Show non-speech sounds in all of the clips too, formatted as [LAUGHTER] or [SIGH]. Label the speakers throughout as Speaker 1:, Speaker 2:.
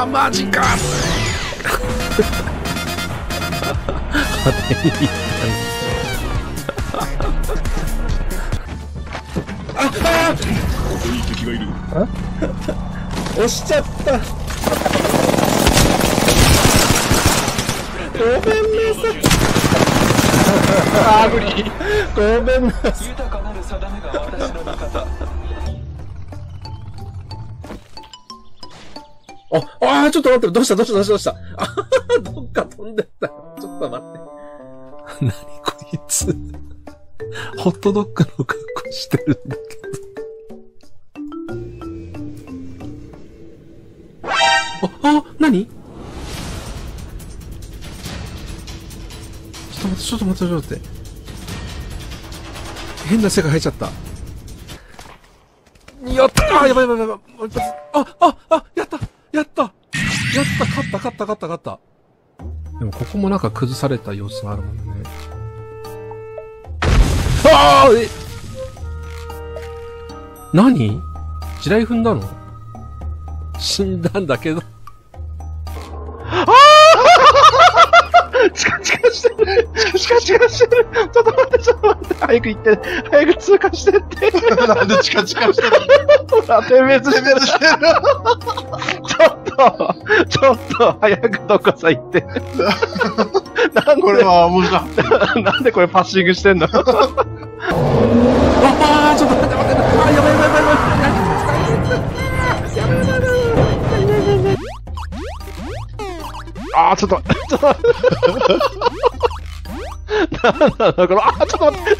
Speaker 1: わマジか。あここに敵がいる押しちゃった。ごめんなさい。あ無理。ごめんなさい。
Speaker 2: 豊かなる定めが私の味方。
Speaker 1: あ、ああ、ちょっと待って、どうしたどうしたどうしたどうしたあ、どっか飛んでった。ちょっと待って。[LAUGHS] なにこいつ。ホットドッグの格好してるんだけど。あ、あ、なにちょっと待って、ちょっと待って、ちょっと待って。変な世界入っちゃった。やったあ、やばいやばいやばい。あ、あ、あ、やったやった。やった。勝った勝った勝った。勝ったでもここもなんか崩された様子があるもんね。ああえ。何？地雷踏んだの？死んだんだけど。
Speaker 3: してる地下してるちょっと待って、ちょっと待って、早く行って、早く通過してって。
Speaker 4: なんでチカチカしてる、
Speaker 3: 点滅してる。
Speaker 4: してる
Speaker 3: ちょっと、ちょっと、早くどこさ行って。なん
Speaker 4: これで、は面白い。
Speaker 3: なんでこれパッシングしてんの？
Speaker 1: あ、ちょっと待って待って、あ、やばいやばいやばいやばい。あ、ちょっと、ちょっと。
Speaker 3: なんこ、あ、ちょっと待って、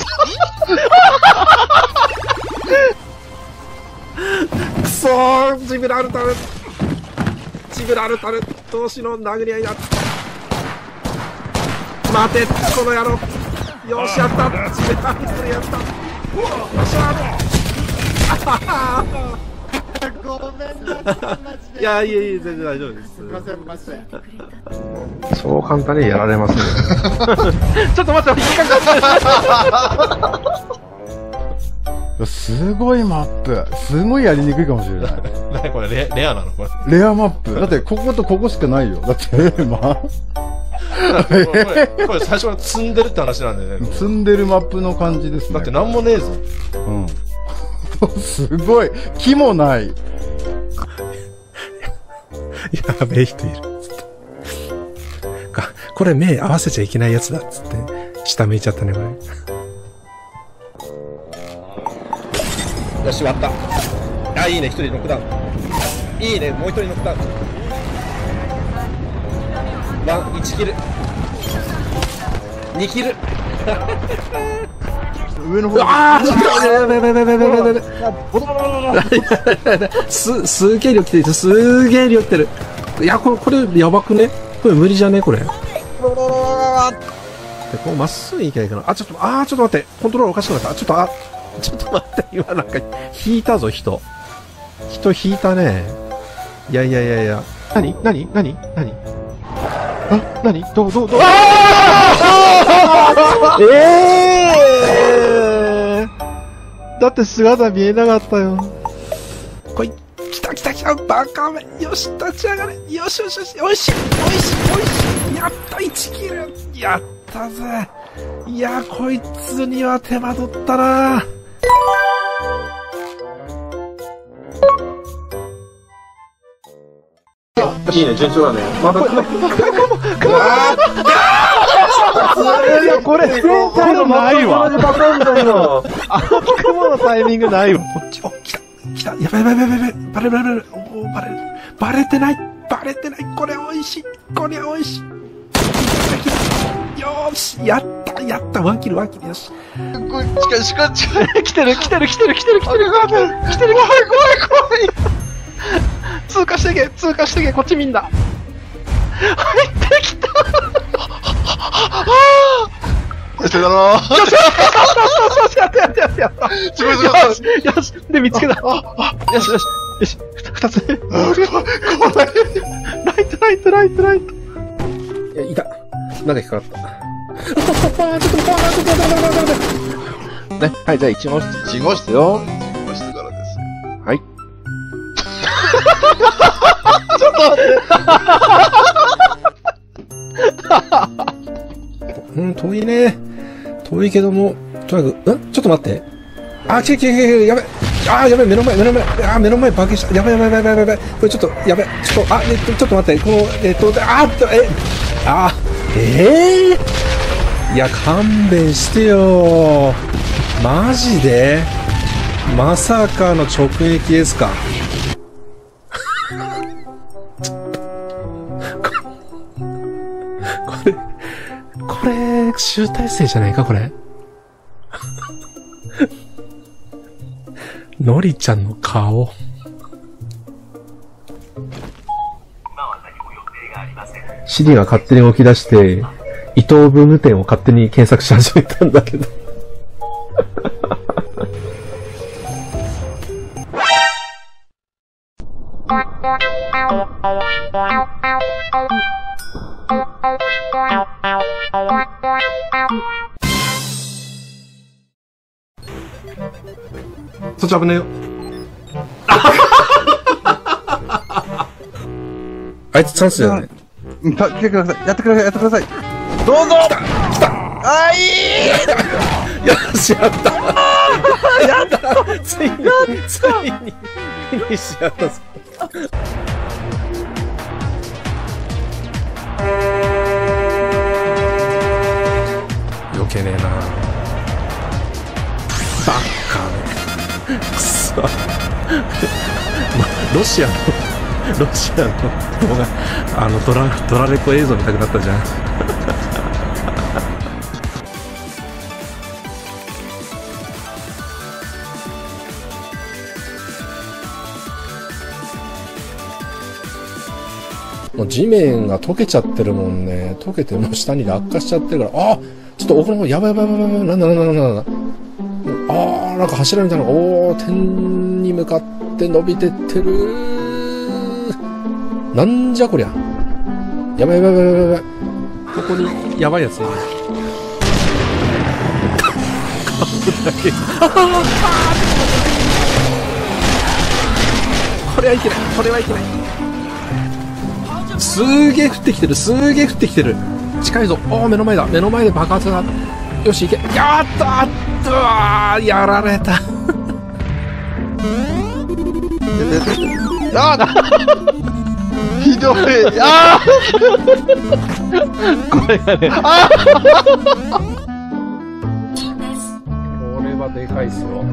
Speaker 1: そ、ジブラルタル。ジブラルタル同士の殴り合いだ。待て、この野郎。よし、やった。ジブラルタルやった。よっしやー。あ。
Speaker 5: ごめんなさい、マジで。
Speaker 1: いやいやいや全然大丈夫です
Speaker 5: すいません、マジで。
Speaker 1: そう簡単にやられますね [LAUGHS]
Speaker 3: ちょっと待って、引っかかって。
Speaker 6: すごいマップ。すごいやりにくいかもしれない。
Speaker 1: 何これレレアなのこれ
Speaker 6: レアマップ。だって、こことここしかないよ。だって、まあ、
Speaker 1: これこれ最初から積んでるって話なんだよね
Speaker 6: 積んでるマップの感じですね。
Speaker 1: だってなんもねえぞ
Speaker 6: うん。[LAUGHS] すごい。木もない。
Speaker 1: やべえ人いる。つって。か、これ目合わせちゃいけないやつだっつって、下向いちゃったね、これ。よし、割った。あ、いいね、一人ノックダウン。いいね、もう一人ノックダウン。 One、1キル。2キル。[LAUGHS]
Speaker 6: 上の方
Speaker 1: ああちょやべやべやべやべやべやべやべ。す、すげえ量来てる。すげえ量来てる。いや、これ、これ、やばくねこれ無理じゃねこれ。で、こうまっすぐ行けないかな。あ、ちょっと、あー、ちょっと待って。コントロールおかしくなった。あちょっと、あ、ちょっと待って。今なんか、引いたぞ、人。人引いたね。いやいやいやいや。
Speaker 3: 何何何何あ何どうどうどうええー、だって姿見えなかったよ。
Speaker 1: こい、来た来た来た、バカめ。よし、立ち上がれ。よしよしよし、おいしい、おいしい、おいしい。やった、1キル。やったぜ。いや、こいつには手間取ったな。いいね、順調だね。また、
Speaker 3: いや、これ、これないわ。あの雲のタイミングないわ。
Speaker 1: こっち、お、来た、来た。やばいやばいやばいやばい。バレバレバレ。おーバレる。バレてない。バレてない。これ美味しい。これ美味しい。よーし、やった、やった。ワンキル、ワンキル、よし。
Speaker 3: 近い近い近い。来てる来てる来てる来てる来てる来てる来てる怖い怖い怖い。通過してけ通過してけこっちみんな。入ってきた。
Speaker 4: そしてだろ
Speaker 3: よしよしよしやったやったやったやった。
Speaker 4: すごいすごい
Speaker 3: よしよしで見つけた。ああよしよしよし二つ目。
Speaker 4: 怖い。
Speaker 3: ライトライトライトライト。
Speaker 1: いや、いた。なんか引っかかった。あ、ちょっと、あー、ちょっと、あー、ちょっと、待って待って待って待って。
Speaker 3: ね、はい、じゃあ一号室。
Speaker 4: 一号室
Speaker 3: よ。
Speaker 4: 一号室からです。
Speaker 3: はい。ちょっと待って。
Speaker 1: うん、遠いね。遠いけども、とにかく、うん？ちょっと待って。あ、来て来て来て、やべ。あ、やべ、目の前、目の前、あ、目の前爆撃した。やばいやばいやばいやばいやばい。これちょっと、やべ、ちょっと、あ、えっと、ちょっと待って、この、えっと、あっと、え、あ、えー、いや、勘弁してよ。マジで？まさかの直撃ですか？これ、これ、集大成じゃないか、これ。[LAUGHS] のりちゃんの顔。シリが勝手に動き出して、伊藤文具店を勝手に検索し始めたんだけど。[LAUGHS] ち危ねえよ。[LAUGHS] あいつチャンスじゃない。
Speaker 4: うんた来てください。やってください。やってください。どうぞあい
Speaker 1: よし、やったやったついに、ついに、フィニッシュやったぞ。余計ねえなくそ。ま [LAUGHS] ロシアの、ロシアの動画、あの、ドラ、ドラレコ映像見たくなったじゃん。もう地面が溶けちゃってるもんね。溶けてもう下に落下しちゃってるから、あちょっと奥の方、やばいやばいやばいやばい、なんだなんだなんだなんだ。あー、なんか柱みたいなのが、おー、天に向かって伸びてってるなんじゃこりゃ。やばいやばいやばいやばい。ここに、やばいやついる。顔だけ。これはいけない。これはいけない。すーげー降ってきてる、すーげー降ってきてる。近いぞ。おー、目の前だ。目の前で爆発だ。よし、行け。やったあったわーやられた。
Speaker 4: あーひどい。あ
Speaker 3: これがね、
Speaker 1: これはでかいっすよ。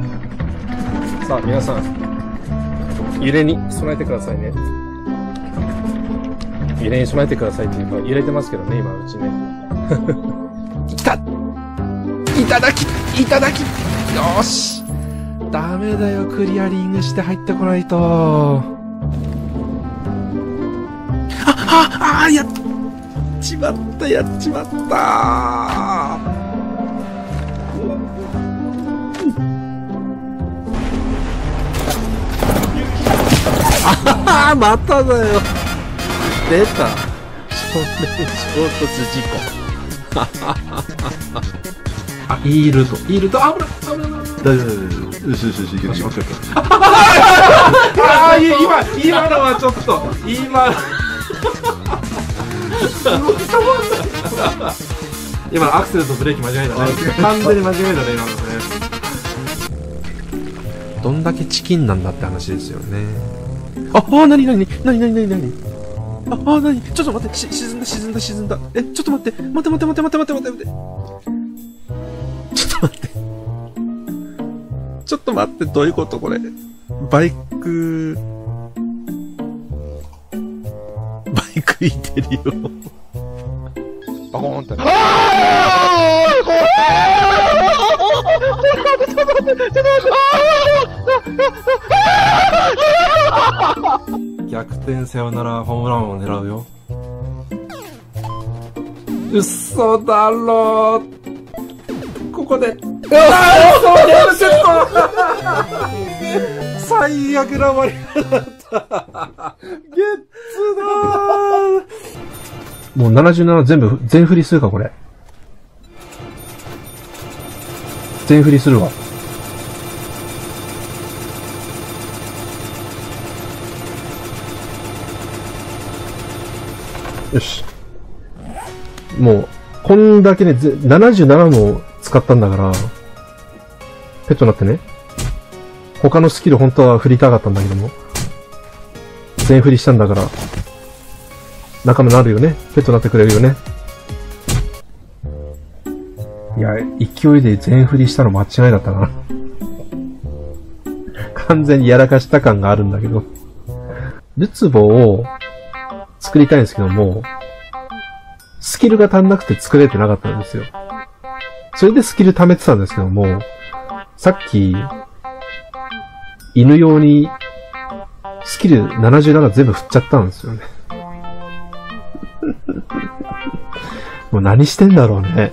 Speaker 1: さあ、皆さん、揺れに備えてくださいね。揺れに備えてくださいっていうか、揺れてますけどね、今、うちね。[LAUGHS] 来たいただきいただきよしダメだよ、クリアリングして入ってこないと。あ、あ、あ、やっちまった、やっちまったああ、まただよ。出た。正面衝突事故。あ、いいルート。いいルート。あ、危ない。危ない。
Speaker 4: 大丈夫、大丈夫。よしよしよし、いける。オッケーオッケー。
Speaker 1: ああ、い今、今のはちょっと、今。今のアクセルとブレーキ間違えたね。完全に間違えたね、今のね。どんだけチキンなんだって話ですよね。あ、あ、なになになになになになにあ、あ、なにちょっと待って、し、沈んだ、沈んだ、沈んだ。え、ちょっと待って、待って待って待って待って待って待ってと待って。ちょっと待って、どういうことこれ？バイク、バイクいてるよ。
Speaker 3: バコーンって。
Speaker 1: 逆転サヨナラホームランを狙うよ。嘘だろここで。[LAUGHS] 最悪な終わり方だった。ゲッツだもう77全部、全振りするか、これ。全振りするわ。よし。もう、こんだけね、ぜ77も使ったんだから、ペットになってね。他のスキル本当は振りたかったんだけども。全振りしたんだから、仲間になるよね。ペットになってくれるよね。いや、勢いで全振りしたの間違いだったな。完全にやらかした感があるんだけど。ルツボを作りたいんですけども、スキルが足んなくて作れてなかったんですよ。それでスキル貯めてたんですけども、さっき、犬用にスキル77全部振っちゃったんですよね。[LAUGHS] もう何してんだろうね。